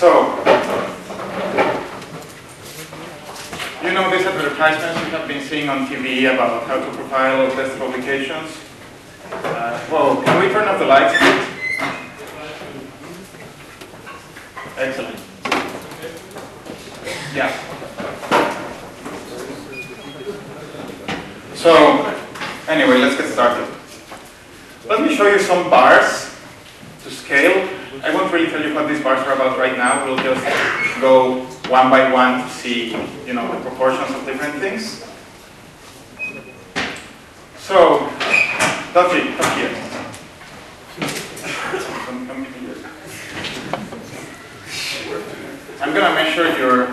So, you know these advertisements you have been seeing on TV about how to profile or test publications? Uh, well, can we turn off the lights? Excellent. Yeah. So, anyway, let's get started. Let me show you some bars to scale. I won't really tell you what these bars are about right now. We'll just go one by one to see, you know, the proportions of different things. So, Dodgy, come here. Come, here. I'm gonna measure your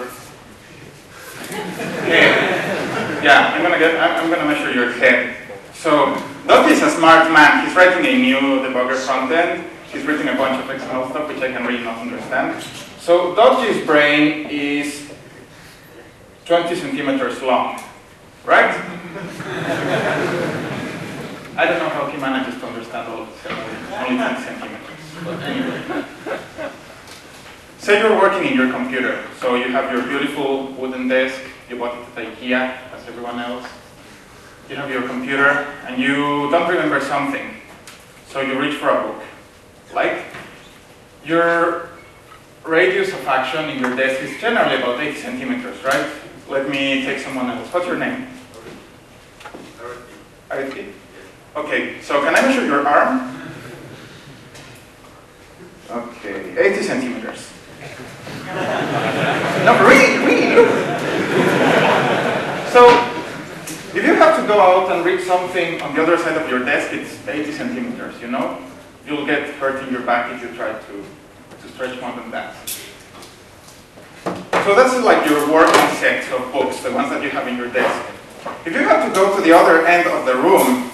head. Yeah, I'm gonna get. I'm, I'm gonna measure your head. So Dodgy is a smart man. He's writing a new debugger front end. He's written a bunch of XML stuff which I can really not understand. So Dodgy's brain is 20 centimeters long, right? I don't know how he manages to understand all of this, only 10 centimeters. But anyway. Say you're working in your computer, so you have your beautiful wooden desk, you bought it at IKEA, as everyone else. You have your computer, and you don't remember something, so you reach for a book. Like, your radius of action in your desk is generally about 80 centimeters, right? Let me take someone else. What's your name? Ariti. Okay, so can I measure your arm? Okay, 80 centimeters. no, really, really. So, if you have to go out and reach something on the other side of your desk, it's 80 centimeters, you know? You'll get hurt in your back if you try to, to stretch more than that. So that's like your working set of books, the ones that you have in your desk. If you have to go to the other end of the room,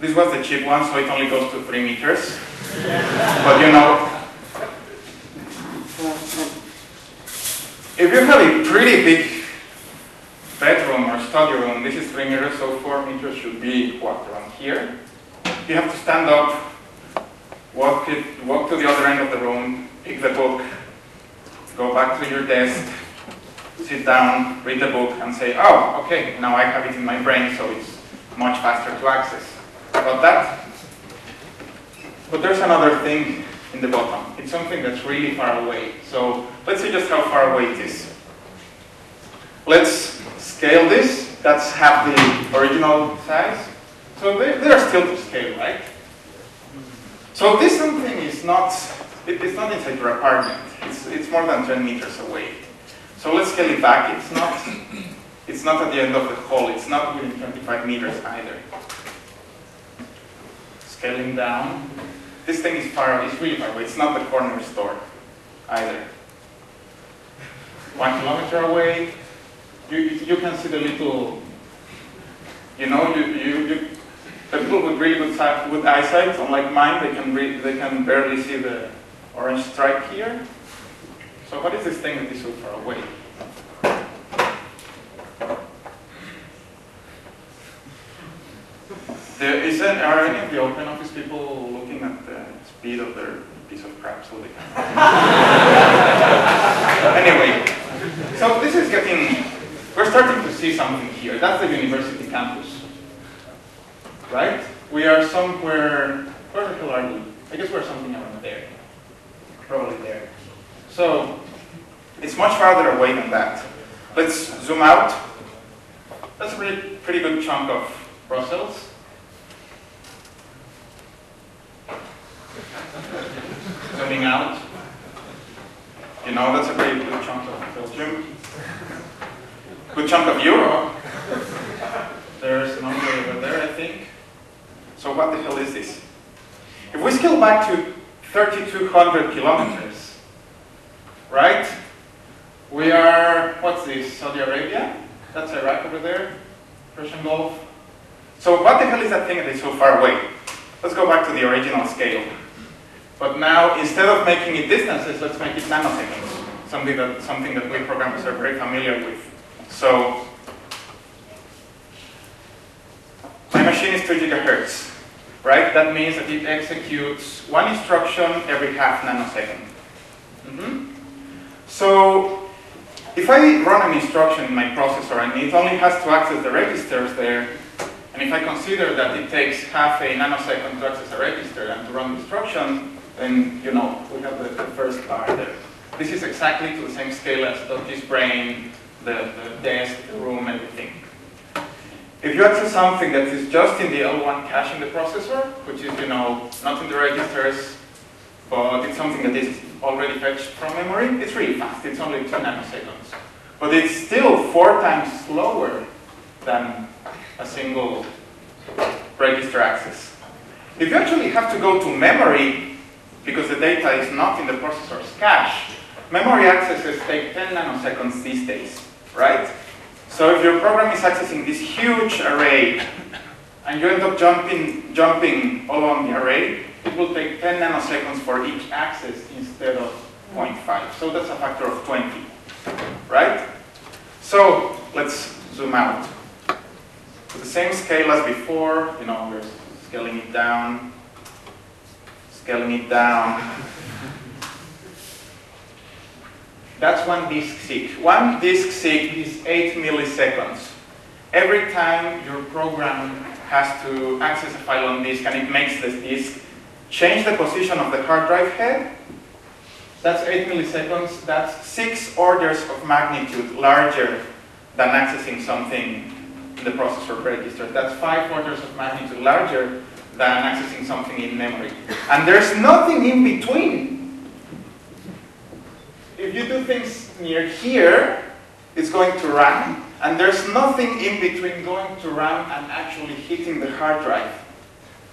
this was the cheap one, so it only goes to three meters. but you know, if you have a pretty big bedroom or study room, this is three meters, so four meters should be what, around here? You have to stand up, walk, it, walk to the other end of the room, pick the book, go back to your desk, sit down, read the book, and say, oh, okay, now I have it in my brain, so it's much faster to access. Got that? But there's another thing in the bottom. It's something that's really far away. So let's see just how far away it is. Let's scale this. That's half the original size. So they, they are still to scale, right? So this something is not, it, it's not inside your apartment. It's, it's more than 10 meters away. So let's scale it back. It's not, it's not at the end of the hall. It's not within 25 meters either. Scaling down. This thing is far, it's really far away. It's not the corner store either. One kilometer away. You, you can see the little, you know, you, you, you people with really good, good eyesight, unlike mine, they can, they can barely see the orange stripe here. So what is this thing that is so far away? There is an, are of the open office people looking at the speed of their piece of crap so they can... anyway, so this is getting, we're starting to see something here. That's the university campus, right? We are somewhere, where are we? I guess we're something around there, probably there. So, it's much farther away than that. Let's zoom out. That's a pretty, pretty good chunk of Brussels. Zooming out. You know, that's a pretty good chunk of Belgium. Good chunk of Europe. There's an over there, I think. So what the hell is this? If we scale back to 3,200 kilometers, right? We are, what's this, Saudi Arabia? That's Iraq over there, Persian Gulf. So what the hell is that thing that is so far away? Let's go back to the original scale. But now, instead of making it distances, let's make it nanoseconds. Something that, something that we programmers are very familiar with. So, my machine is 2 gigahertz. Right? That means that it executes one instruction every half nanosecond. Mm -hmm. So if I run an instruction in my processor and it only has to access the registers there, and if I consider that it takes half a nanosecond to access a register and to run the instruction, then you know we have the, the first bar there. This is exactly to the same scale as Dodgy's brain, the, the desk, the room, everything. If you access something that is just in the L1 cache in the processor, which is, you know, not in the registers, but it's something that is already fetched from memory, it's really fast. It's only two nanoseconds. But it's still four times slower than a single register access. If you actually have to go to memory, because the data is not in the processor's cache, memory accesses take 10 nanoseconds these days, right? So if your program is accessing this huge array and you end up jumping, jumping along the array, it will take 10 nanoseconds for each access instead of 0.5. So that's a factor of 20, right? So let's zoom out. To the same scale as before, you know, we're scaling it down, scaling it down. That's one disk seek. One disk seek is 8 milliseconds. Every time your program has to access a file on disk and it makes this disk change the position of the hard drive head, that's 8 milliseconds. That's 6 orders of magnitude larger than accessing something in the processor register. That's 5 orders of magnitude larger than accessing something in memory. And there's nothing in between if you do things near here, it's going to RAM, and there's nothing in between going to RAM and actually hitting the hard drive.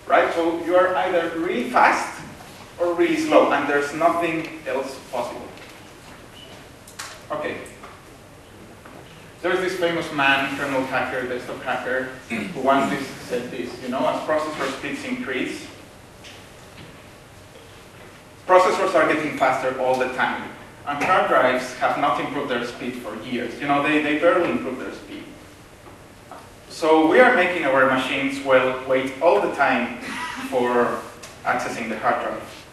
Right? So you are either really fast or really slow, and there's nothing else possible. Okay. There's this famous man, kernel hacker, desktop hacker, who once said this, you know, as processor speeds increase, processors are getting faster all the time. And hard drives have not improved their speed for years. You know, they, they barely improve their speed. So we are making our machines well wait all the time for accessing the hard drive.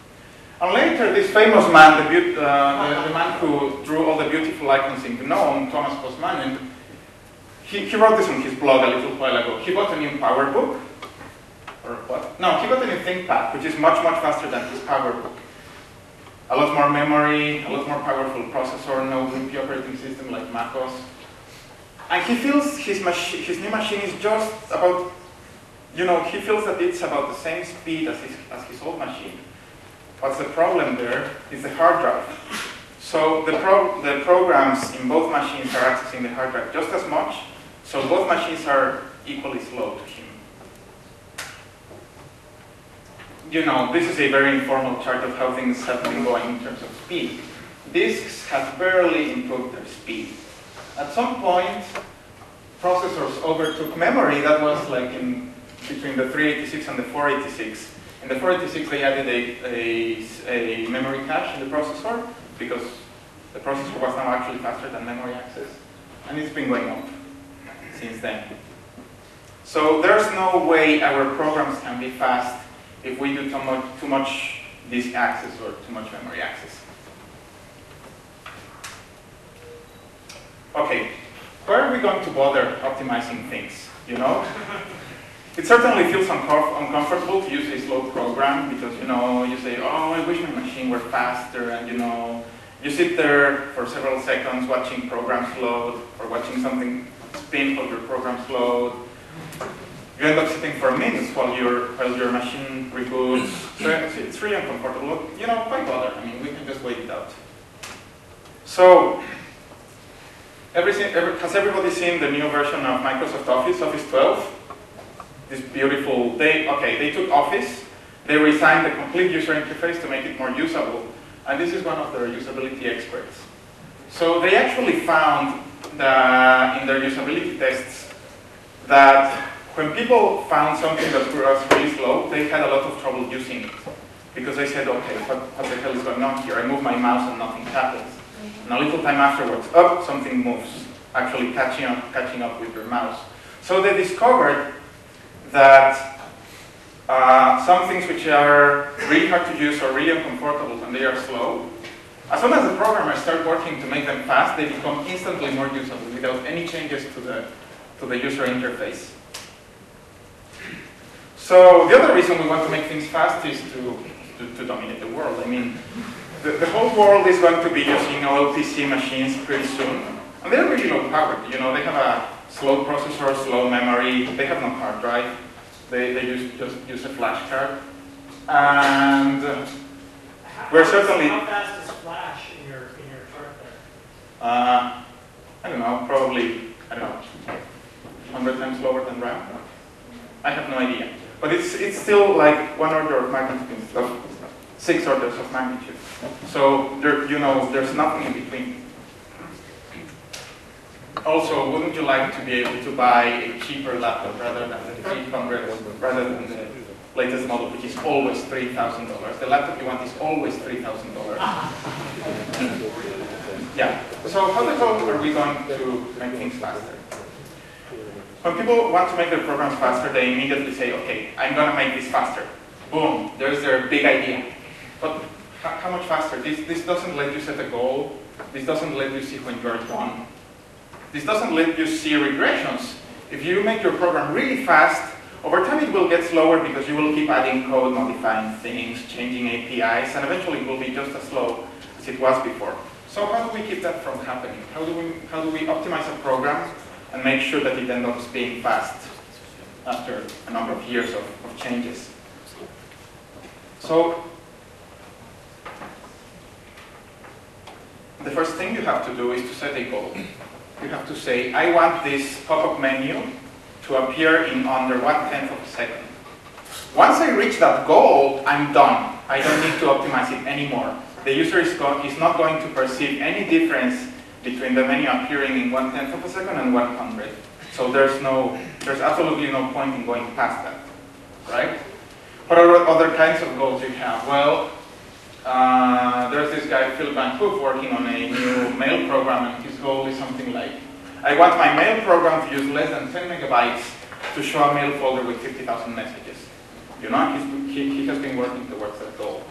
And later, this famous man, the, uh, the, the, man who drew all the beautiful icons in GNOME, Tuomas Kuosmanen, he, he wrote this on his blog a little while ago. He bought a new PowerBook, or what? No, he got a new ThinkPad, which is much, much faster than his PowerBook a lot more memory, a lot more powerful processor, no wimpy operating system like MacOS. And he feels his, his new machine is just about, you know, he feels that it's about the same speed as his, as his old machine. What's the problem there is the hard drive. So the, pro the programs in both machines are accessing the hard drive just as much, so both machines are equally slow to him. You know, this is a very informal chart of how things have been going in terms of speed. Disks have barely improved their speed. At some point, processors overtook memory that was like in between the 386 and the 486. In the 486, they added a, a, a memory cache in the processor because the processor was now actually faster than memory access. And it's been going up since then. So there's no way our programs can be fast if we do too much, too much disk access or too much memory access. Okay, where are we going to bother optimizing things, you know? it certainly feels uncomfortable to use a slow program because, you know, you say, oh, I wish my machine were faster, and, you know, you sit there for several seconds watching programs load or watching something spin while your programs load you end up sitting for minutes while your while your machine reboots. So it's really uncomfortable. You know, why bother? I mean, we can just wait it out. So, everything, every, has everybody seen the new version of Microsoft Office, Office 12? This beautiful, they, okay, they took Office, they resigned the complete user interface to make it more usable, and this is one of their usability experts. So they actually found that in their usability tests that when people found something that was really slow, they had a lot of trouble using it. Because they said, okay, what, what the hell is going on here? I move my mouse and nothing happens. And a little time afterwards, oh, something moves, actually catching up, catching up with your mouse. So they discovered that uh, some things which are really hard to use or really uncomfortable and they are slow. As soon as the programmers start working to make them fast, they become instantly more usable without any changes to the, to the user interface. So the other reason we want to make things fast is to, to, to dominate the world. I mean, the, the, whole world is going to be using OLPC machines pretty soon. And they're really low powered. You know, they have a slow processor, slow memory, they have no hard drive. They, they use, just use a flash card. And we're certainly... How fast is flash in your, in your chart there? Uh, I don't know, probably, I don't know, 100 times lower than RAM. I have no idea. But it's, it's still like one order of magnitude, of six orders of magnitude. So there, you know, there's nothing in between. Also, wouldn't you like to be able to buy a cheaper laptop rather than the 300, rather than the latest model, which is always $3,000? The laptop you want is always $3,000. yeah. So how the hell are we going to make things faster? When people want to make their programs faster, they immediately say, okay, I'm going to make this faster. Boom, there's their big idea. But how much faster? This, this doesn't let you set a goal. This doesn't let you see when you're done. This doesn't let you see regressions. If you make your program really fast, over time it will get slower because you will keep adding code, modifying things, changing APIs, and eventually it will be just as slow as it was before. So how do we keep that from happening? How do we, how do we optimize a program and make sure that it ends up being fast after a number of years of, of changes? So the first thing you have to do is to set a goal you have to say, I want this pop-up menu to appear in under one-tenth of a second. Once I reach that goal, I'm done. I don't need to optimize it anymore. The user is, is not going to perceive any difference between the menu appearing in one-tenth of a second and 100. So there's no, there's absolutely no point in going past that, right? What are other kinds of goals you have? Well, uh, there's this guy, Phil Van Hoof, working on a new mail program, and his goal is something like, I want my mail program to use less than 10 megabytes to show a mail folder with 50,000 messages. You know, he's, he, he has been working towards that goal.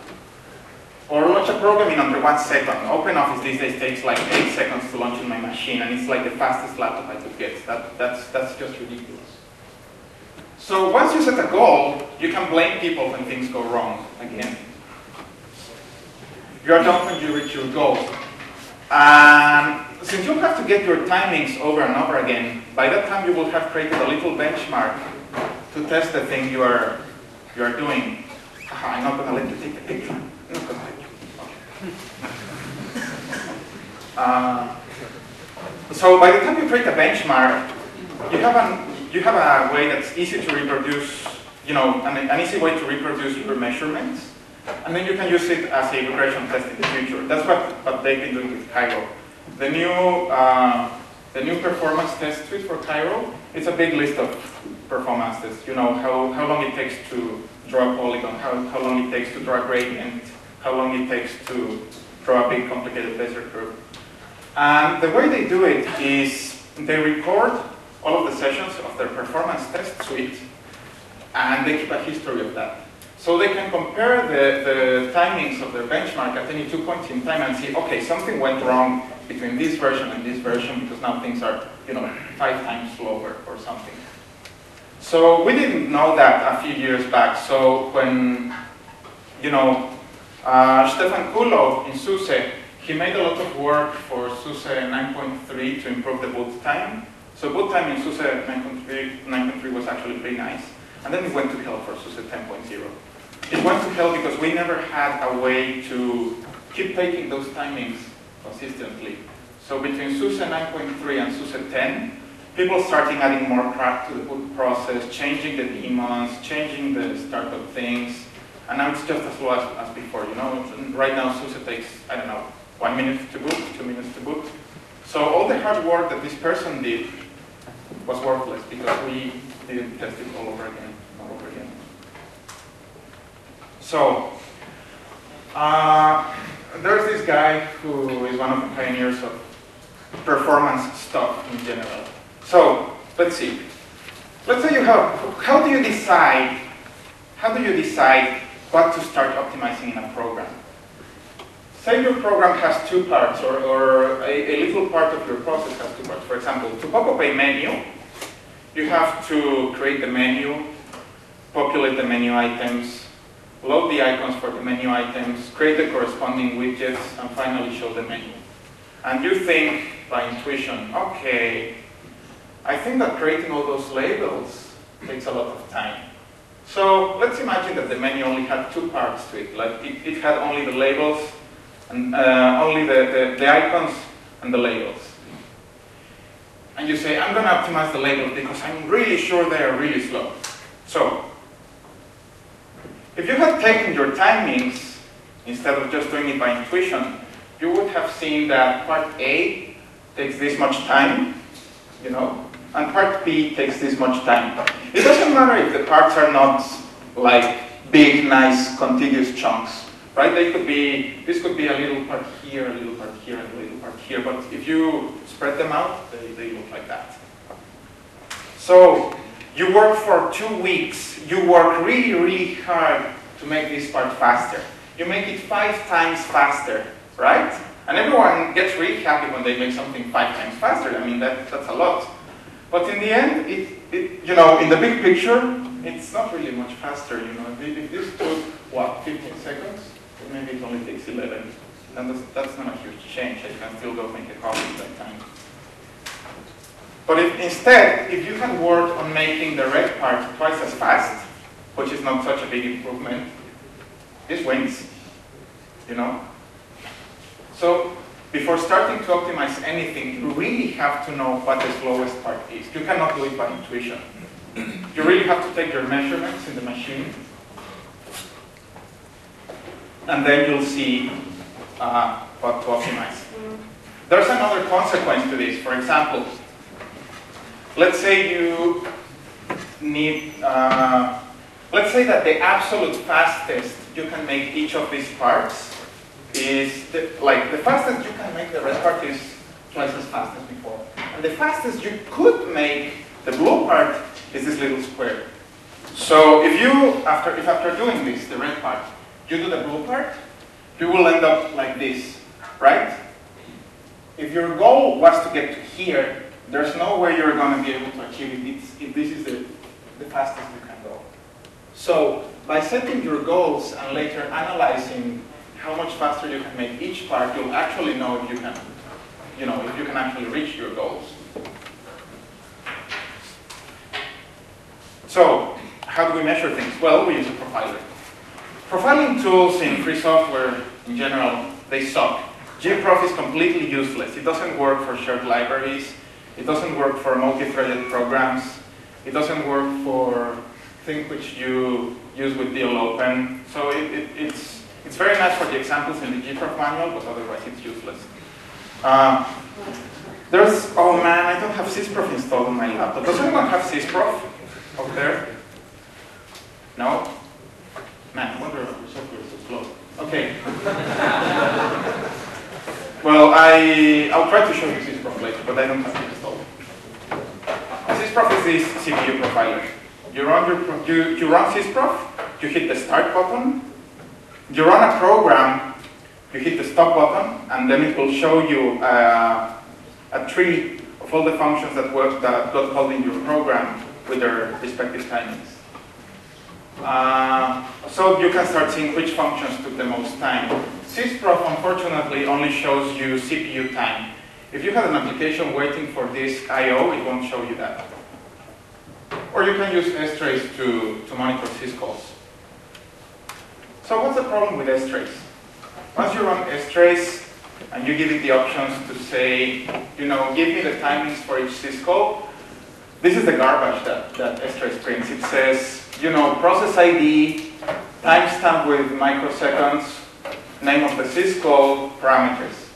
Or launch a program in under one second. OpenOffice these days takes like eight seconds to launch in my machine, and it's like the fastest laptop I could get. That, that's, that's just ridiculous. So once you set a goal, you can blame people when things go wrong again you are done when you reach your goal. And since you have to get your timings over and over again, by that time you will have created a little benchmark to test the thing you are, you are doing. Ah, I'm not going to let you take the picture. I'm not going to let you. Okay. Uh, so by the time you create a benchmark, you have, an, you have a way that's easy to reproduce, you know, an, an easy way to reproduce your measurements. And then you can use it as a regression test in the future. That's what, what they've been doing with Cairo. The new, uh, the new performance test suite for Cairo, it's a big list of performance tests. You know, how, how long it takes to draw a polygon, how, how long it takes to draw a gradient, how long it takes to draw a big complicated Bezier curve. And the way they do it is they record all of the sessions of their performance test suite, and they keep a history of that. So they can compare the, the timings of their benchmark at any two points in time and see, okay, something went wrong between this version and this version because now things are, you know, five times slower or something. So we didn't know that a few years back. So when, you know, uh, Stephan Kulow in SUSE, he made a lot of work for SUSE 9.3 to improve the boot time. So boot time in SUSE 9.3 was actually pretty nice. And then it went to hell for SUSE 10.0 it went to hell because we never had a way to keep taking those timings consistently. So between SUSE 9.3 and SUSE 10, people starting adding more crap to the boot process, changing the daemons, changing the startup things, and now it's just as slow as, as before, you know? Right now SUSE takes, I don't know, one minute to boot, two minutes to boot. So all the hard work that this person did was worthless because we didn't test it all over again. all over again. So, uh, there's this guy who is one of the pioneers of performance stuff in general. So, let's see. Let's say you have, how do you decide how do you decide what to start optimizing in a program? Say your program has two parts, or, or a, a little part of your process has two parts. For example, to pop up a menu, you have to create the menu, populate the menu items, load the icons for the menu items, create the corresponding widgets, and finally show the menu. And you think by intuition, okay, I think that creating all those labels takes a lot of time. So let's imagine that the menu only had two parts to it. Like it, it had only the labels and uh, only the, the, the icons and the labels. And you say, I'm going to optimize the labels because I'm really sure they are really slow. So, if you had taken your timings instead of just doing it by intuition, you would have seen that part A takes this much time, you know, and part B takes this much time. It doesn't matter if the parts are not like big, nice, contiguous chunks, right? They could be, this could be a little part here, a little part here, and a little part here, but if you spread them out, they, they look like that. So, you work for two weeks, you work really, really hard to make this part faster. You make it five times faster, right? And everyone gets really happy when they make something five times faster. I mean, that, that's a lot. But in the end, it, it, you know, in the big picture, it's not really much faster. You know, if this took what 15 seconds, maybe it only takes 11. And that's, that's not a huge change. I can still go make a at that time. But if instead, if you had worked on making the red part twice as fast, which is not such a big improvement, this wins. You know. So before starting to optimize anything, you really have to know what the slowest part is. You cannot do it by intuition. You really have to take your measurements in the machine, and then you'll see uh, what to optimize. There's another consequence to this. For example, let's say you need, uh, let's say that the absolute fastest you can make each of these parts is the, like the fastest you can make the red part is twice as fast as before. And the fastest you could make the blue part is this little square. So if you, after, if after doing this, the red part, you do the blue part, you will end up like this, right? If your goal was to get to here, there's no way you're going to be able to achieve it if, if this is the, the fastest you can go. So by setting your goals and later analyzing how much faster you can make each part, you'll actually know if you can, you know, if you can actually reach your goals. So, how do we measure things? Well, we use a profiler. Profiling tools in free software, in general, they suck. gprof is completely useless. It doesn't work for shared libraries. It doesn't work for multi-threaded programs. It doesn't work for things which you use with DLOpen. So it, it, it's it's very nice for the examples in the gprof manual, but otherwise it's useless. Uh, there's, oh man, I don't have sysprof installed on my laptop. Does anyone have sysprof over there? No? Man, I wonder if the software is so slow. Okay. well, I, I'll try to show you sysprof later, but I don't have it installed. Sysprof is this CPU profiler. You run, your, you, you run sysprof, you hit the start button, you run a program, you hit the stop button, and then it will show you uh, a tree of all the functions that, work, that got called in your program with their respective timings. Uh, so you can start seeing which functions took the most time. Sysprof, unfortunately, only shows you CPU time. If you have an application waiting for this I.O., it won't show you that. Or you can use strace to, to monitor syscalls. So what's the problem with strace? Once you run strace and you give it the options to say, you know, give me the timings for each syscall, this is the garbage that, that strace prints. It says, you know, process ID, timestamp with microseconds, name of the syscall, parameters.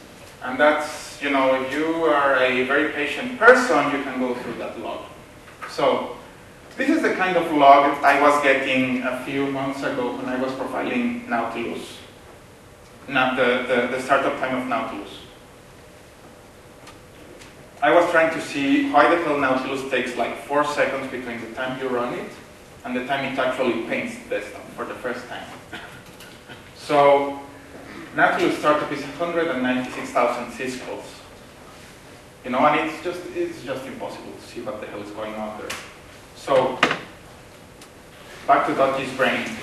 And that's, you know, if you are a very patient person, you can go through that log. So this is the kind of log I was getting a few months ago when I was profiling Nautilus, not the, the, the startup time of Nautilus. I was trying to see why the hell Nautilus takes like four seconds between the time you run it and the time it actually paints the desktop for the first time. So Nautilus startup is 196,000 syscalls. You know, and it's just it's just impossible to see what the hell is going on there. So back to Dodgy's brain.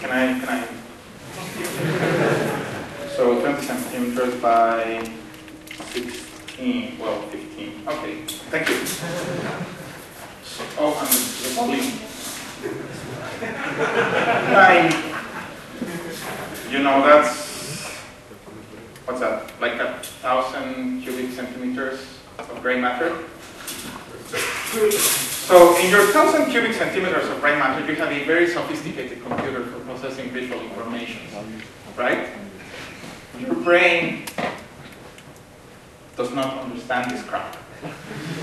can I can I so 20 centimeters by 16, well 15. Okay, thank you. Oh, and the volume. Nine. You know, that's, what's that, like a thousand cubic centimeters of gray matter? So in your thousand cubic centimeters of gray matter, you have a very sophisticated computer for processing visual information, right? Your brain does not understand this crap.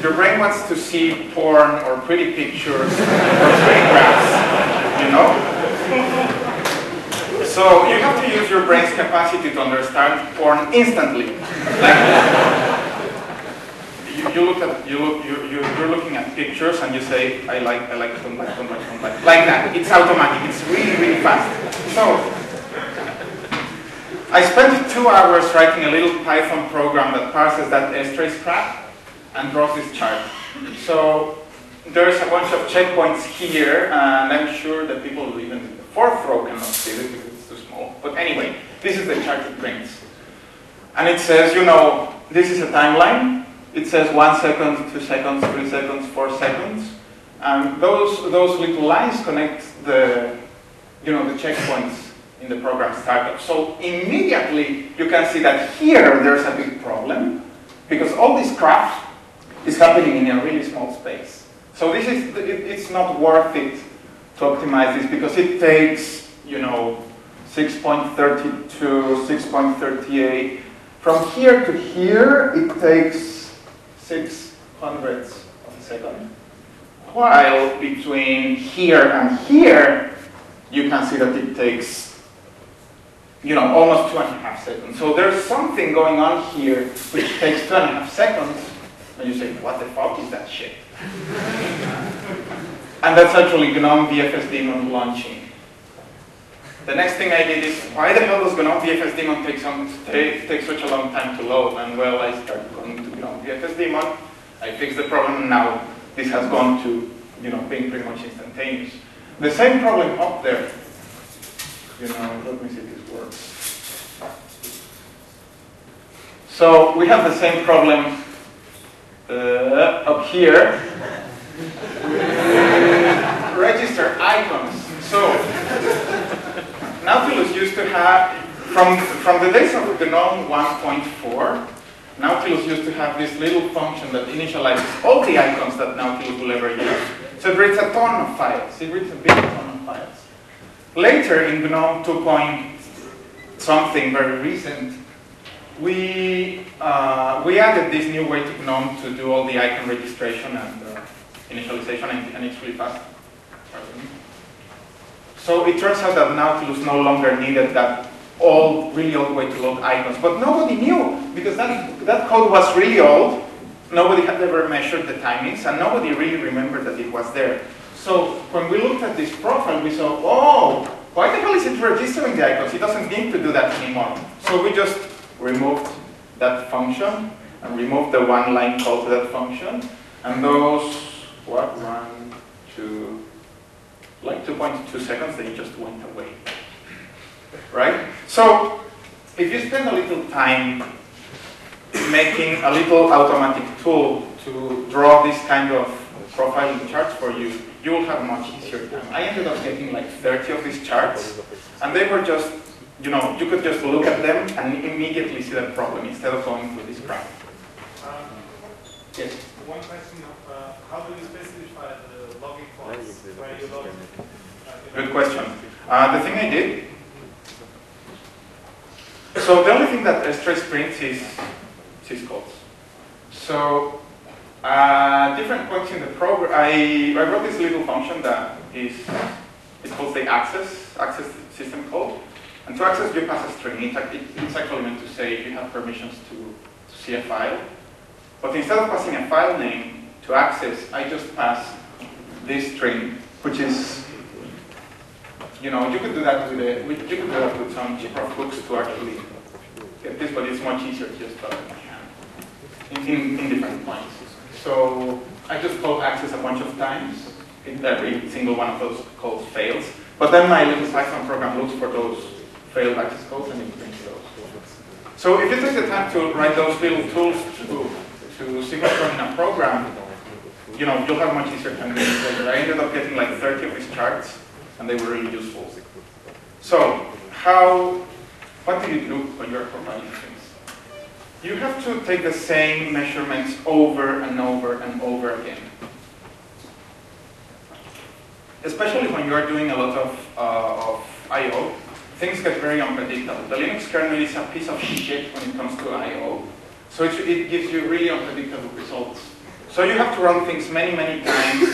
Your brain wants to see porn or pretty pictures or pretty graphs, you know? So you have to use your brain's capacity to understand porn instantly. Like, you, you look at you look you, you you're looking at pictures and you say I like I like don't like don't like don't like like that. It's automatic. It's really really fast. So I spent two hours writing a little Python program that parses that strace crap and draws this chart. So there's a bunch of checkpoints here, and I'm sure that people who even in the fourth row cannot see it because it's too small. But anyway, this is the chart it prints. And it says, you know, this is a timeline. It says one second, two seconds, three seconds, four seconds. And those, those little lines connect the, you know, the checkpoints in the program startup. So immediately you can see that here there's a big problem because all this crap is happening in a really small space. So this is, it, it's not worth it to optimize this because it takes, you know, 6.32, 6.38. From here to here, it takes six hundredths of a second. While between here and here, you can see that it takes you know, almost two and a half seconds. So there's something going on here which takes two and a half seconds, and you say, what the fuck is that shit? and that's actually GNOME VFS daemon launching. The next thing I did is, why the hell does GNOME VFS daemon take, some, take, take such a long time to load? And well, I started going to GNOME VFS daemon, I fixed the problem, and now this has gone to, you know, being pretty much instantaneous. The same problem up there, you know, let me see if this works. So we have the same problem uh, up here. Register icons. So Nautilus used to have, from, from the days of GNOME 1.4, Nautilus used to have this little function that initializes all the icons that Nautilus will ever use. So it reads a ton of files. It reads a big ton of files. Later in GNOME 2. Something very recent, we, uh, we added this new way to GNOME to do all the icon registration and uh, initialization, and, and, it's really fast. So it turns out that Nautilus no longer needed that old, really old way to load icons. But nobody knew, because that, that code was really old. Nobody had ever measured the timings, and nobody really remembered that it was there. So when we looked at this profile, we saw, oh, why the hell is it registering the icons? It doesn't need to do that anymore. So we just removed that function and removed the one line call to that function. And those, what, one, two, like 2.2 seconds, they just went away. Right? So if you spend a little time making a little automatic tool to draw this kind of profiling charts for you, you will have much easier time. I ended up getting like 30 of these charts, and they were just, you know, you could just look at them and immediately see the problem instead of going through this crap. Um, yes? One question, uh, how do you specify the logging points where you log? Uh, Good question. Uh, the thing I did, so the only thing that strace prints is syscalls. So uh, different points in the program, I, I wrote this little function that is, it's called the access, access system code. And to access, you pass a string. It, it, it's actually meant to say you have permissions to, to see a file. But instead of passing a file name, to access, I just pass this string, which is, you know, you could do that with a, with, you could do that with some cheaper books to actually get this, but it's much easier just in in, in, different points. So I just call access a bunch of times. Every single one of those calls fails. But then my little Python program looks for those and those. So if you take the time to write those little tools to, to signal in a program, you know, you'll have much easier time later. I ended up getting like 30 of these charts, and they were really useful. So, how, what do you do when you're providing things? You have to take the same measurements over and over and over again. Especially when you're doing a lot of, uh, of I.O., things get very unpredictable. The Linux kernel is a piece of shit when it comes to I.O., so it, it gives you really unpredictable results. So you have to run things many, many times,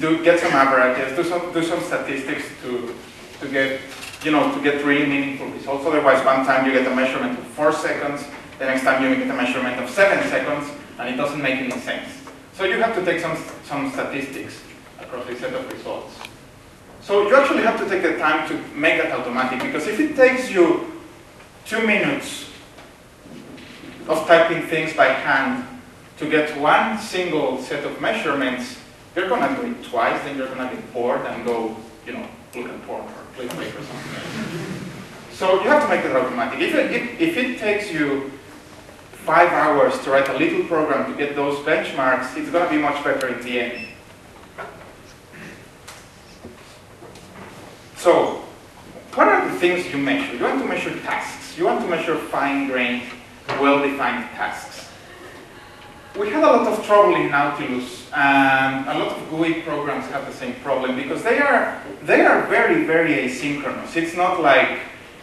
do, get some averages, do some, do some statistics to, to get, you know, to get really meaningful results. Otherwise, one time you get a measurement of four seconds, the next time you get a measurement of seven seconds, and it doesn't make any sense. So you have to take some, some statistics across a set of results. So you actually have to take the time to make that automatic, because if it takes you two minutes of typing things by hand to get one single set of measurements, you're going to do it twice, then you're going to get bored and go, you know, look at porn or play or something. so you have to make it automatic. If it, if, if it takes you five hours to write a little program to get those benchmarks, it's going to be much better in the end. So, what are the things you measure? You want to measure tasks. You want to measure fine-grained, well-defined tasks. We had a lot of trouble in Nautilus, and a lot of GUI programs have the same problem because they are, they are very, very asynchronous. It's not like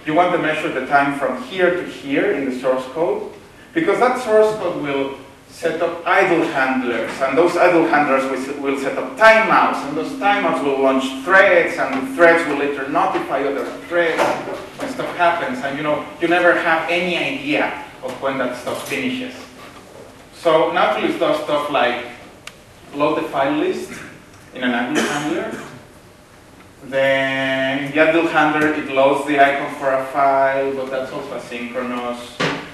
you want to measure the time from here to here in the source code, because that source code will set up idle handlers, and those idle handlers will, set up timeouts, and those timeouts will launch threads, and the threads will later notify other threads when stuff happens, and you know, you never have any idea of when that stuff finishes. So Nautilus does stuff like load the file list in an idle handler. Then the idle handler, it loads the icon for a file, but that's also asynchronous.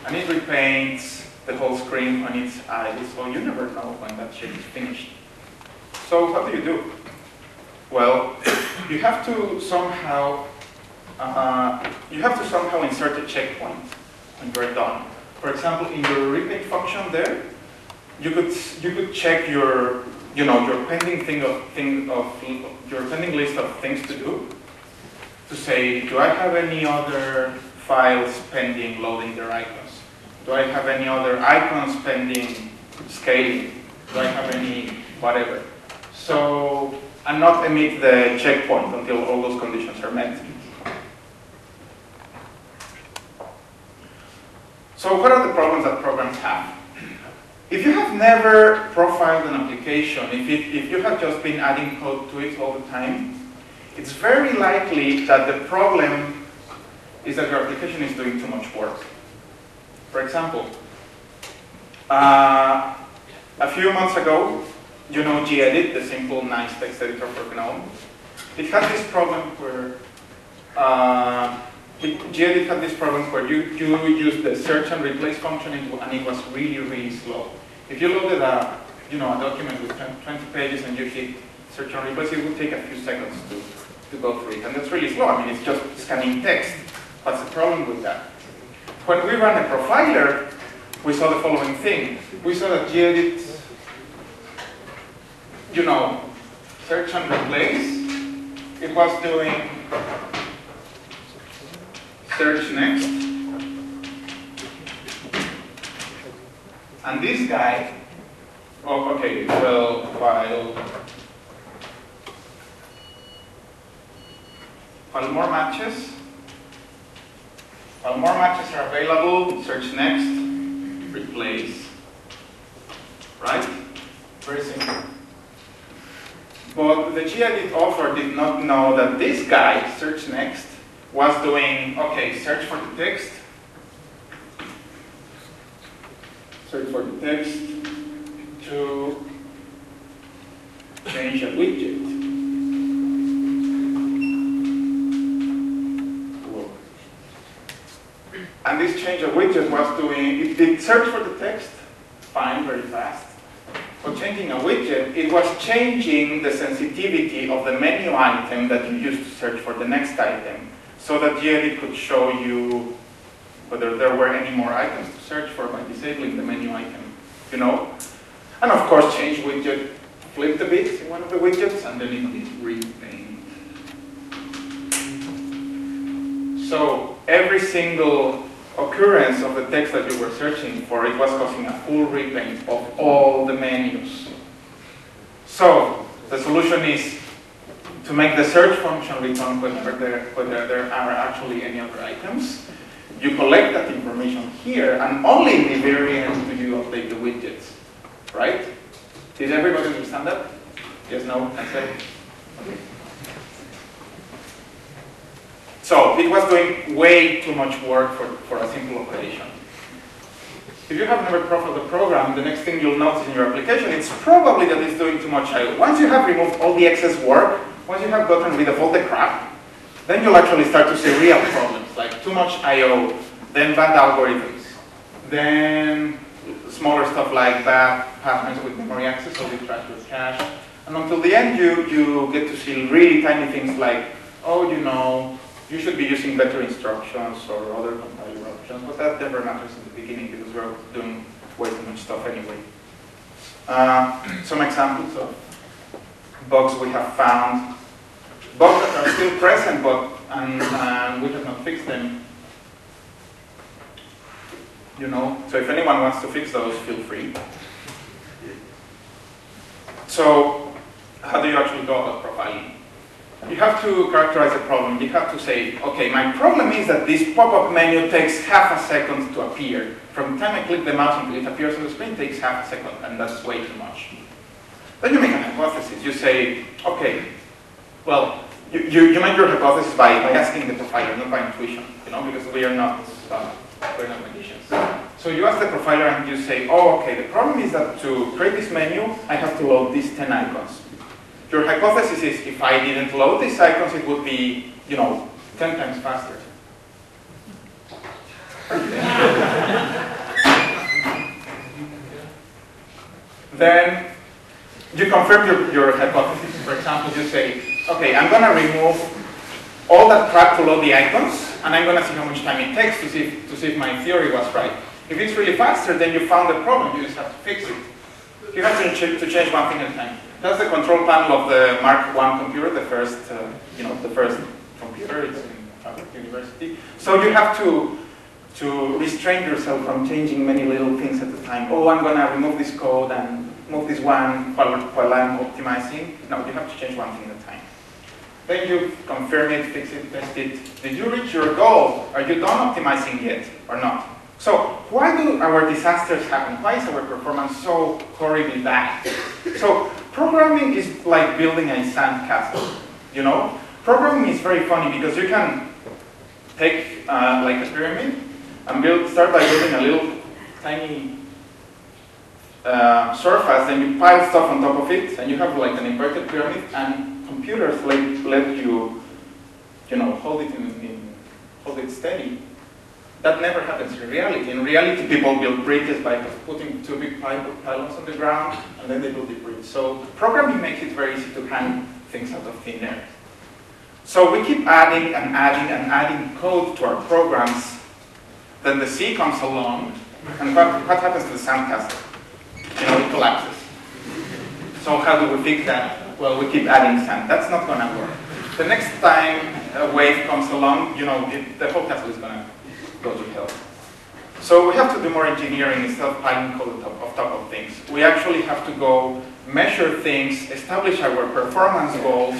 And it repaints the whole screen on it's idle, so you never know when that shit is finished. So what do you do? Well, you have to somehow uh, you have to somehow insert a checkpoint when you're done. For example, in your repeat function there, you could you could check your you know your pending thing of thing of your pending list of things to do to say do I have any other files pending loading their icons? Do I have any other icons pending scaling? Do I have any whatever? So and not emit the checkpoint until all those conditions are met. So what are the problems that programs have? If you have never profiled an application, if, it, if you have just been adding code to it all the time, it's very likely that the problem is that your application is doing too much work. For example, uh, a few months ago, you know gedit, the simple nice text editor for GNOME, it had this problem where uh, gedit had this problem where you, you use the search and replace function and it was really, really slow. If you loaded a, you know, a document with 20 pages and you hit search and replace, it would take a few seconds to, to go through it. And that's really slow. I mean, it's just scanning text. What's the problem with that? When we ran a profiler, we saw the following thing. We saw that gedit, you know, search and replace, it was doing search next. And this guy, oh, okay, well, while, while more matches, while more matches are available, search next, replace, right? Very simple. But the gedit author did not know that this guy, search next, was doing, okay, search for the text, search for the text, to change a widget. And this change of widget was doing, it did search for the text, fine, very fast. For changing a widget, it was changing the sensitivity of the menu item that you used to search for the next item, so that Gedit could show you whether there were any more items to search for by disabling the menu item, you know? And of course, change widget flipped a bit in one of the widgets, and then it did repaint. So every single occurrence of the text that you were searching for, it was causing a full repaint of all the menus. So the solution is to make the search function return whether there, whether there are actually any other items. You collect that information here, and only in the very end do you update the widgets, right? Did everybody understand that? Yes, no, answer? Okay. So it was doing way too much work for, for a simple operation. If you have never profiled the program, the next thing you'll notice in your application, it's probably that it's doing too much I.O. Once you have removed all the excess work, once you have gotten rid of all the crap, then you'll actually start to see real problems, like too much I.O., then bad algorithms, then smaller stuff like bad patterns with memory access, trash with cache. And until the end, you, you get to see really tiny things like, oh, you know, you should be using better instructions or other compiler options, but that never matters in the beginning because we're doing way too much stuff anyway. Uh, some examples of bugs we have found. Bugs that are still present, but and, and we have not fixed them. You know, so if anyone wants to fix those, feel free. So, how do you actually go about profiling? You have to characterize the problem. You have to say, okay, my problem is that this pop-up menu takes half a second to appear. From the time I click the mouse until it appears on the screen takes half a second, and that's way too much. Then you make an hypothesis. You say, okay, well, you, you, you make your hypothesis by, by asking the profiler, not by intuition, you know, because we are not, uh, we're not magicians. So you ask the profiler and you say, oh, okay, the problem is that to create this menu, I have to load these 10 icons. Your hypothesis is if I didn't load these icons, it would be, you know, 10 times faster. then you confirm your, your hypothesis. For example, you say, okay, I'm going to remove all that crap to load the icons, and I'm going to see how much time it takes to see, if, to see if my theory was right. If it's really faster, then you found the problem. You just have to fix it. You have to, ch to change one thing at a time. That's the control panel of the Mark I computer, the first, uh, you know, the first computer. It's in Harvard University. So you have to to restrain yourself from changing many little things at the time. Oh, I'm going to remove this code and move this one while, while I'm optimizing. No, you have to change one thing at a time. Then you confirm it, fix it, test it. Did you reach your goal? Are you done optimizing yet or not? So why do our disasters happen? Why is our performance so horribly bad? So programming is like building a sandcastle, you know? Programming is very funny because you can take uh, like a pyramid and build, start by building a little tiny uh, surface and you pile stuff on top of it and you have like an inverted pyramid and computers let, let you, you know, hold it in, in hold it steady that never happens in reality. In reality, people build bridges by putting two big pylons on the ground, and then they build the bridge. So programming makes it very easy to hang things out of thin air. So we keep adding and adding and adding code to our programs. Then the sea comes along, and what, what happens to the sandcastle? You know, it collapses. So how do we fix that? Well, we keep adding sand. That's not going to work. The next time a wave comes along, you know, it, the whole castle is going to to hell. So we have to do more engineering instead of piling code on top, top of things. We actually have to go measure things, establish our performance goals,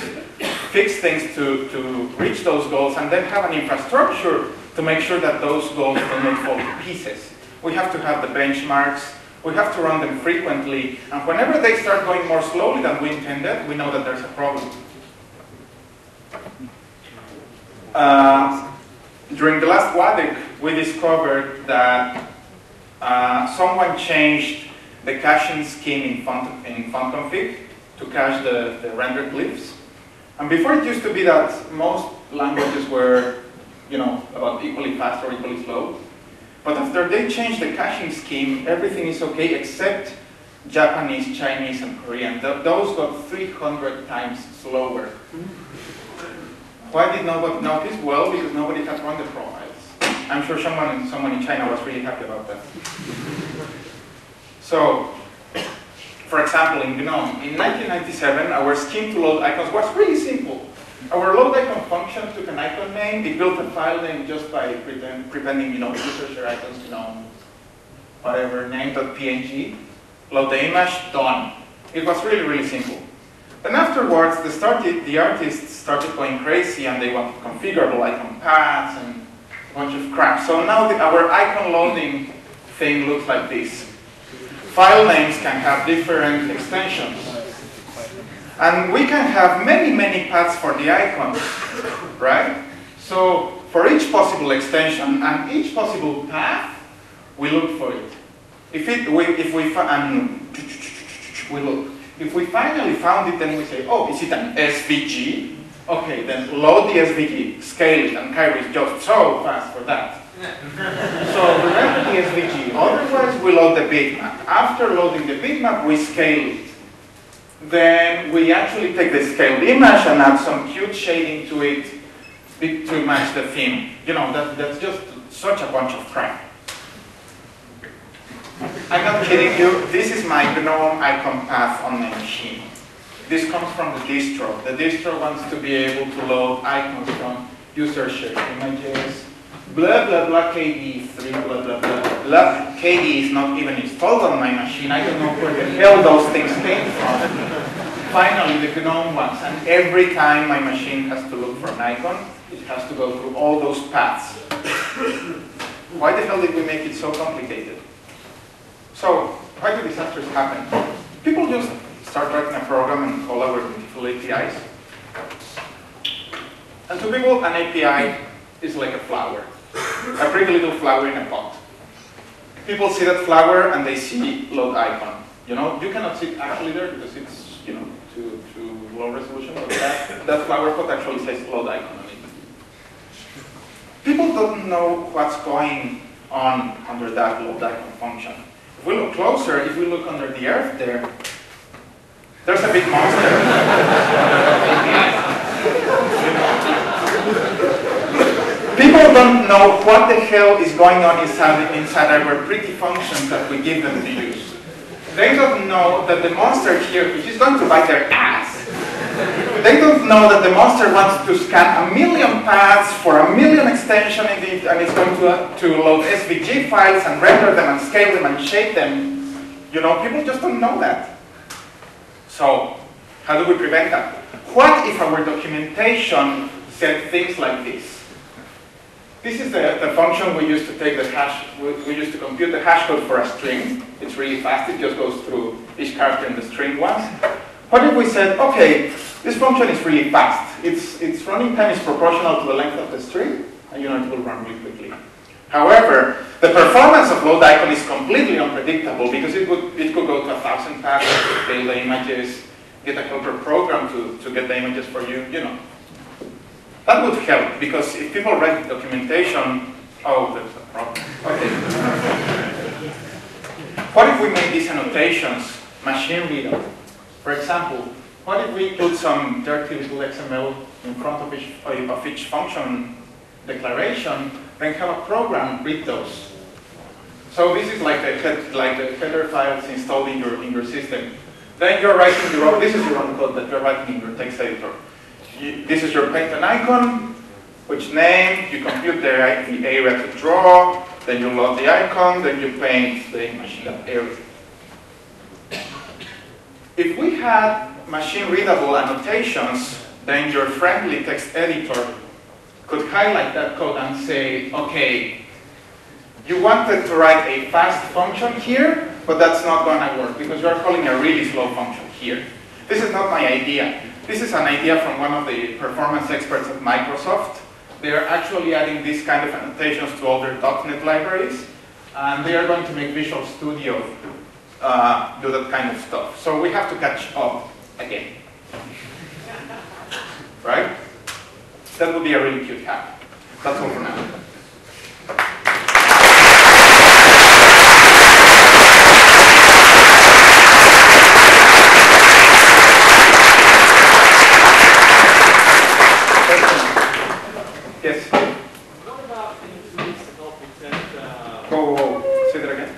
fix things to, to reach those goals, and then have an infrastructure to make sure that those goals do not fall to pieces. We have to have the benchmarks, we have to run them frequently, and whenever they start going more slowly than we intended, we know that there's a problem. Uh, during the last GUADEC, we discovered that uh, someone changed the caching scheme in, font, to cache the, the rendered glyphs. And before it used to be that most languages were, you know, about equally fast or equally slow. But after they changed the caching scheme, everything is okay except Japanese, Chinese, and Korean. Th those got 300 times slower. Why did nobody notice? Well, because nobody had run the profiles. I'm sure someone, someone in China was really happy about that. So, for example, in GNOME, in 1997, our scheme to load icons was really simple. Our load icon function took an icon name, it built a file name just by pretend, you know, user share icons, you know, whatever, name.png, load the image, done. It was really, really simple. Then afterwards, the, started, the artists started going crazy and they wanted configurable icon paths and a bunch of crap. So now the, our icon loading thing looks like this. File names can have different extensions. And we can have many, many paths for the icon, right? So for each possible extension and each possible path, we look for it. If it, we, if we, and we look. If we finally found it, then we say, oh, is it an SVG? Okay, then load the SVG, scale it, and Cairo is just so fast for that. so remember the SVG. Otherwise, we load the bitmap. After loading the bitmap, we scale it. Then we actually take the scaled image and add some cute shading to it to match the theme. You know, that, that's just such a bunch of crap. I'm not kidding you. This is my GNOME icon path on my machine. This comes from the distro. The distro wants to be able to load icons from user shared images, blah blah blah KDE3, blah blah blah. blah. KDE is not even installed on my machine. I don't know where the hell those things came from. Finally, the GNOME ones, and every time my machine has to look for an icon, it has to go through all those paths. Why the hell did we make it so complicated? So, why do disasters happen? People just start writing a program and call our beautiful APIs. And to people, an API is like a flower. A pretty little flower in a pot. People see that flower and they see load icon. You know, you cannot see it actually there because it's, you know, too, too low resolution, but that, that flower pot actually says load icon on it. People don't know what's going on under that load icon function. If we look closer, if we look under the earth there, there's a big monster. People don't know what the hell is going on inside, inside our pretty functions that we give them to use. They don't know that the monster here is going to bite their ass, they don't know that the monster wants to scan a million paths for a million extensions and it's going to, uh, to load SVG files and render them and scale them and shape them. You know, people just don't know that. So, how do we prevent that? What if our documentation said things like this? This is the, the function we use to take the hash, we, we use to compute the hash code for a string. It's really fast, it just goes through each character in the string once. What if we said, okay, this function is really fast. Its, its running time is proportional to the length of the string, and you know it will run really quickly. However, the performance of load icon is completely unpredictable because it could, it could go to a thousand paths, scale the images, get a clever program to, to get the images for you, you know. That would help because if people write documentation, oh, there's a problem. Okay. what if we make these annotations machine readable? For example, what if we put some dirty little XML in front of each, of each function declaration, then have a program read those. So this is like the, like header files installed in your, in your system. Then you're writing your own, this is your own code that you're writing in your text editor. This is your paint an icon, which name, you compute the, the area to draw, then you load the icon, then you paint the image area. If we had machine-readable annotations, then your friendly text editor could highlight that code and say, okay, you wanted to write a fast function here, but that's not going to work because you're calling a really slow function here. This is not my idea. This is an idea from one of the performance experts at Microsoft. They are actually adding these kind of annotations to all their .NET libraries, and they are going to make Visual Studio uh, do that kind of stuff. So we have to catch up. again. Right? That would be a really cute hack. That's all for now. Yes. What about any tools to help detect, uh, Whoa, whoa, whoa. Say that again.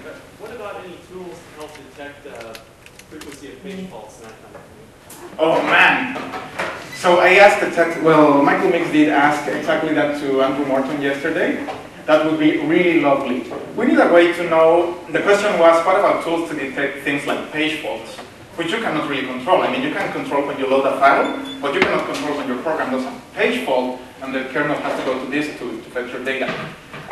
what about any tools to help detect uh, frequency of page faults and that kind of thing? Oh man. So I asked the tech, well, Michael Meeks did ask exactly that to Andrew Morton yesterday. That would be really lovely. We need a way to know, the question was, what about tools to detect things like page faults, which you cannot really control. I mean, you can control when you load a file, but you cannot control when your program does a page fault and the kernel has to go to this to, to fetch your data.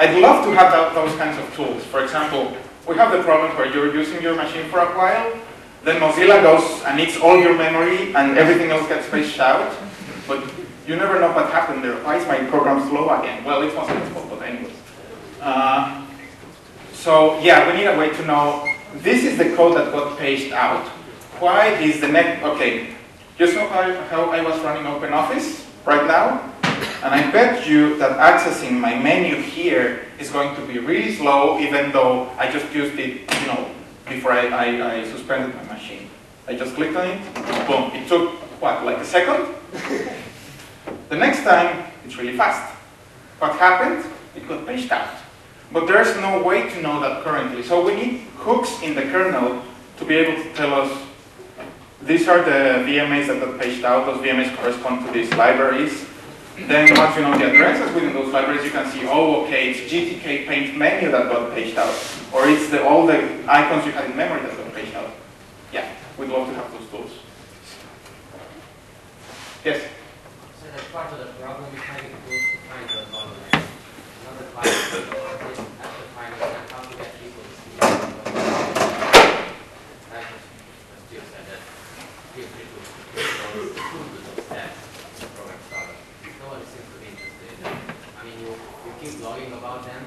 I'd love to have that, those kinds of tools. For example, we have the problem where you're using your machine for a while, then Mozilla goes and eats all your memory and everything else gets spaced out. But you never know what happened there. Why is my program slow again? Well, it's Mozilla's fault, but anyways. Uh, so yeah, we need a way to know, this is the code that got paged out. Why is the next, okay, just know how, how I was running OpenOffice right now? And I bet you that accessing my menu here is going to be really slow, even though I just used it, you know, before I, I, I suspended my machine. I just clicked on it, boom. It took, what, like a second? the next time, it's really fast. What happened? It got paged out. But there's no way to know that currently. So we need hooks in the kernel to be able to tell us, these are the VMAs that got paged out. Those VMAs correspond to these libraries. Then once you know the addresses within those libraries, you can see, oh, okay, it's GTK paint menu that got paged out. Or it's the, all the icons you had in memory that got paged out. Yeah, we'd love to have those tools. Yes? So that's part of the problem is finding tools to find the bottleneck. Another part of the problem is have to find out how to get people to see the bottleneck. Like as Jill said that feel free to explore the tools of steps the program started. No one seems to be interested in them. I mean you, you keep blogging about them,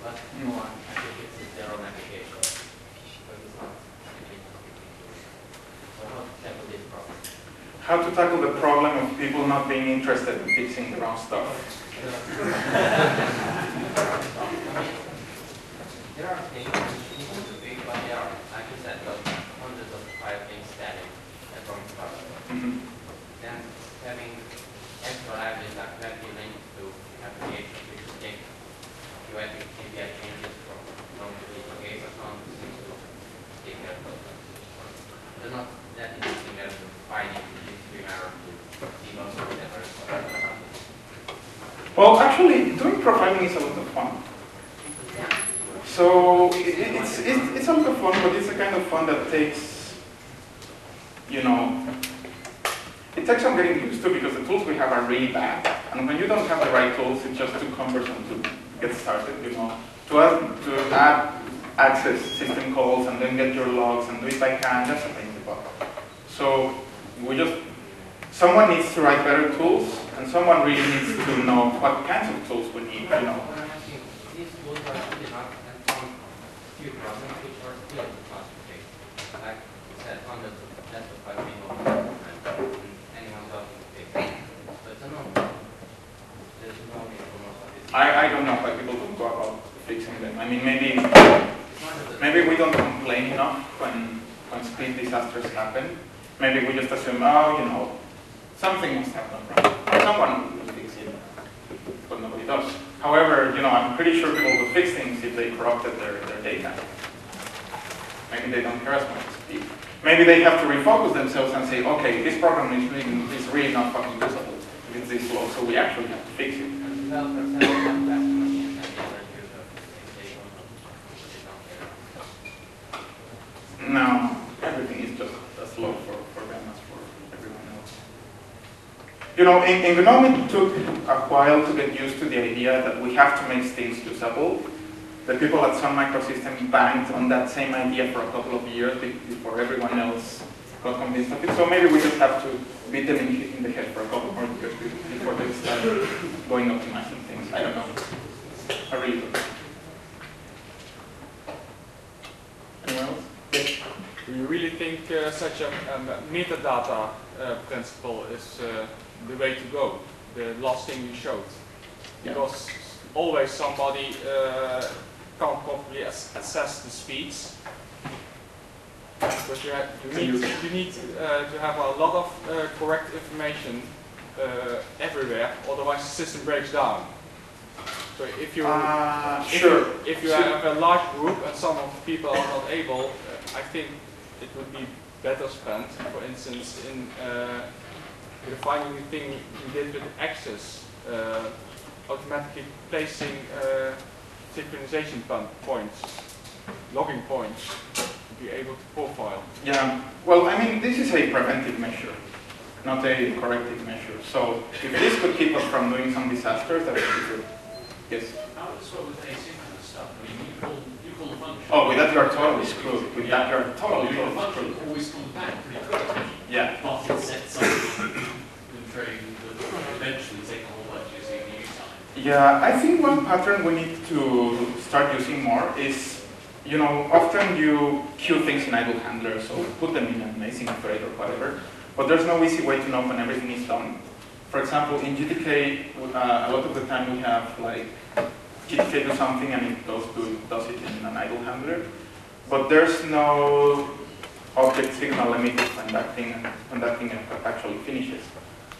but no one actually fixes their own application. Because it's not really interesting. So how to tackle this problem? How to tackle the problem of people not being interested in fixing their own stuff. I mean, there are things that need to be, but there are, like you said, those hundreds of file things static that don't start. Mhm. Then having extra libraries like directly linked to applications which will take your API changes from from the database account to take care of those. They're not that interesting as finding the stream error to debug or whatever. Well, actually, doing profiling is a lot of fun. So it, it's, it's, it's a lot of fun, but it's a kind of fun that takes, you know, it takes some getting used to because the tools we have are really bad. And when you don't have the right tools, it's just too cumbersome to get started, you know. To add, to add access system calls and then get your logs and do it by hand, that's a pain in the butt. So we just, someone needs to write better tools and someone really needs to know what kinds of tools we need, you know. These tools are good enough and found few problems which are still not fixed. Like you said, hundreds of that's what people and anyone got to fix it. So it's a no. There's no need for most of this. I, I don't know why people don't go about fixing them. I mean, maybe It's not just a- maybe we don't complain enough when when speed disasters happen. Maybe we just assume, oh, you know, something must have gone wrong. Someone will fix it, but nobody does. However, you know, I'm pretty sure people would fix things if they corrupted their, Maybe they don't care as much as speed. Maybe they have to refocus themselves and say, okay, this program is really, is really not fucking usable it's this slow, so we actually have to fix it. No, everything is just as slow for, for them as for everyone else. You know, in, in GNOME it took a while to get used to the idea that we have to make things usable. The people at Sun Microsystems banked on that same idea for a couple of years before everyone else got convinced of it. So maybe we just have to beat them in, the head for a couple more years before they start going optimizing things. I don't know. I really don't. Anyone else? Yes. Do you really think uh, such a, um, metadata uh, principle is uh, the way to go? The last thing you showed, Yeah. because always somebody uh, can't properly ass- assess the speeds. But you, have, you need, you- you need uh, to have a lot of uh, correct information uh, everywhere, otherwise the system breaks down. So if you Uh, if sure. you, if you So- have a large group and some of the people are not able, uh, I think it would be better spent, for instance, in uh, defining the thing you did with access, uh, automatically placing uh, synchronization points, logging points, to be able to profile. Yeah, well, I mean, this is a preventive measure, not a corrective measure. So if this could keep us from doing some disasters, that would be good. Yes. How does it work with asynchronous stuff? I mean, you call, you call the function. Oh, with that you are totally screwed. With that you are totally, Your totally function screwed. always comes back pretty quickly. Yeah. But it sets something in train that eventually take a whole bunch of CPU time. Yeah, I think one pattern we need to start using more is, you know, often you queue things in idle handler, so put them in an async thread or whatever, but there's no easy way to know when everything is done. For example, in GTK, uh, a lot of the time we have like GTK do something and it does, do, does it in an idle handler, but there's no object signal limit when that thing, when that thing actually finishes.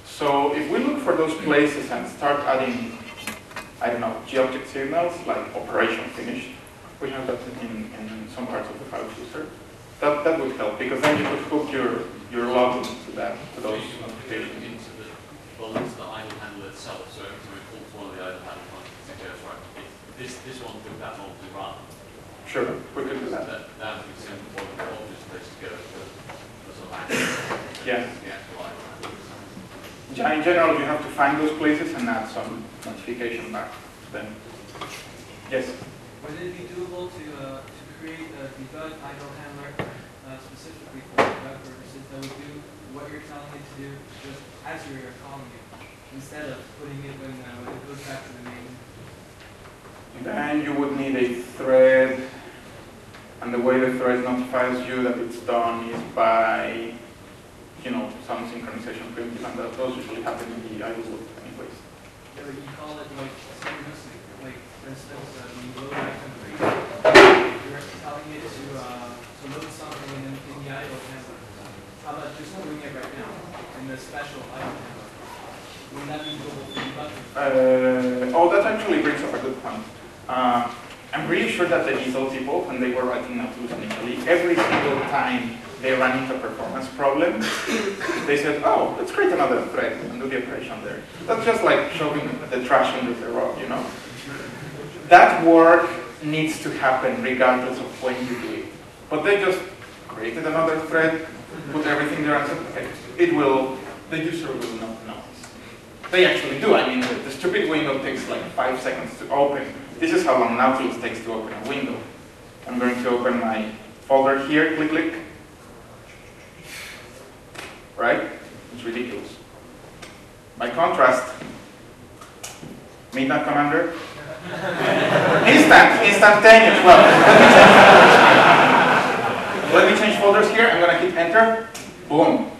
So if we look for those places and start adding I don't know, G-object signals, like operation finished. We have that in, in some parts of the file chooser. That, that would help, because then you could hook your, your login to that, to those So you can go notifications. into the, well, into the idle handler itself, so every time it calls one of the idle handler functions, it goes, right, this, this one took that long to run. Sure, we could do that. That, that would be simple, the object place to go, because there's a lack Yeah. the actual idle handler. Yeah, in general, you have to find those places and add some notification back to them. Yes? Would it be doable to, uh, to create a debug idle handler uh, specifically for debug purposes that would do what you're telling it to do just as you're calling it, instead of putting it when, uh, when it goes back to the main? Then you would need a thread, and the way the thread notifies you that it's done is by, you know, some synchronization primitive, and that those usually happen in the idle loop anyways. Yeah, but you call it like synchronously, like for instance, uh, when you load item three, you're telling it to, uh, to load something in, in the idle handler. How about just doing it right now in the special idle handler? Would that be doable for debug? Uh, oh, that actually brings up a good point. Uh, I'm really sure that the Eazel people, when they were writing Nautilus initially, every single time they ran into a performance problem, they said, oh, let's create another thread and do the operation there. That's just like shoving the trash under the rug, you know? That work needs to happen regardless of when you do it. But they just created another thread, put everything there and said, okay, it will, the user will not notice. They actually do. I mean, the, stupid window takes like five seconds to open. This is how long Nautilus takes to open a window. I'm going to open my folder here, click, click. Right? It's ridiculous. Contrast, Midnight Commander, instant, instantaneous. Well, let me change folders here. I'm going to hit enter. Boom.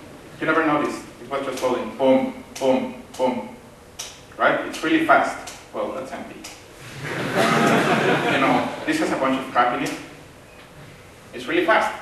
You never noticed. It was just loading. Boom, boom, boom. Right? It's really fast. Well, that's empty. you know, this has a bunch of crap in it. It's really fast.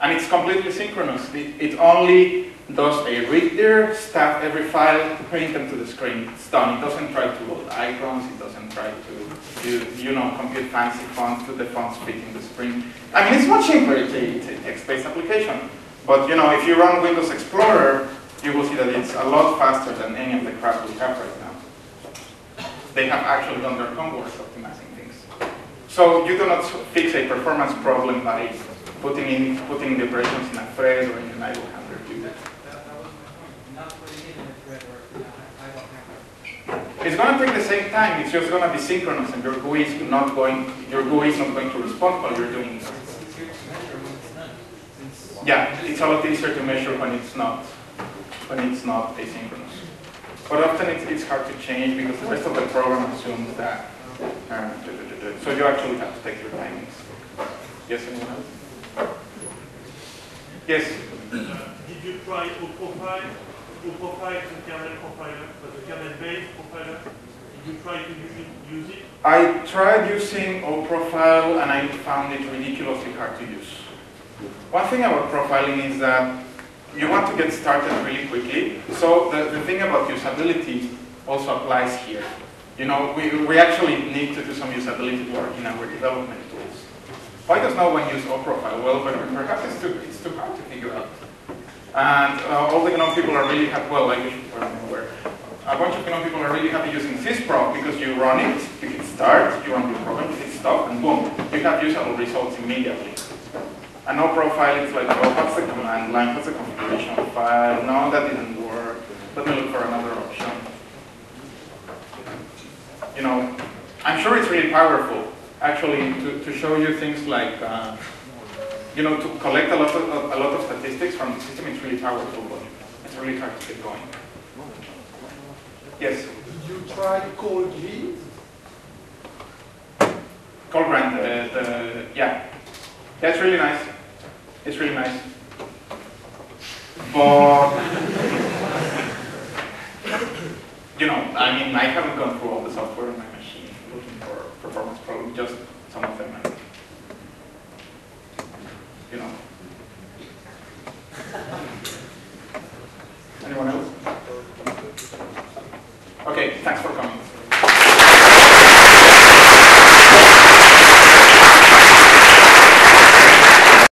And it's completely synchronous. It, it only does a read there, stat every file, print them to the screen. It's done. It doesn't try to load icons. It doesn't try to, do, you know, compute fancy fonts to the fonts fit in the screen. I mean, it's much simpler. It's a text-based application. But, you know, if you run Windows Explorer, you will see that it's a lot faster than any of the crap we have right now. They have actually done their homework optimizing things. So you do not fix a performance problem by putting in putting the operations in a thread or in an idle handler. That, a. It's going to take the same time. It's just going to be synchronous, and your GUI is not going. Your GUI is not going to respond while you're doing it. It's Yeah, it's a lot easier to measure when it's not when it's not asynchronous. But often it's, it's hard to change because the rest of the program assumes that. Duh. so you actually have to take your timings. Yes, anyone else? Yes. Did you try OProfile? OProfile is a kernel but a kernel-based compiler. Did you try to use it? Use it? I tried using OProfile and I found it ridiculously hard to use. One thing about profiling is that you want to get started really quickly. So the, the thing about usability also applies here. You know, we, we actually need to do some usability work in our development. Why does no one use OProfile? Well, perhaps it's too, it's too hard to figure out. And uh, all the GNOME people are really happy, well, I know where. A bunch of GNOME people are really happy using sysprof because you run it, you hit start, you run your program, you hit stop, and boom, you have usable results immediately. And OProfile, it's like, oh, what's the command line, what's the configuration file? No, that didn't work. Let me look for another option. You know, I'm sure it's really powerful, actually, to, to show you things like, uh, you know, to collect a lot of a lot of statistics from the system. It's really powerful, but it's really hard to keep going. Yes. Did you try Callgrind? Cold Grant, the, the, yeah. That's really nice. It's really nice. But, you know, I mean, I haven't gone through all the software on my machine looking for performance problems, just some of them. You know. Anyone else? Okay, thanks for coming.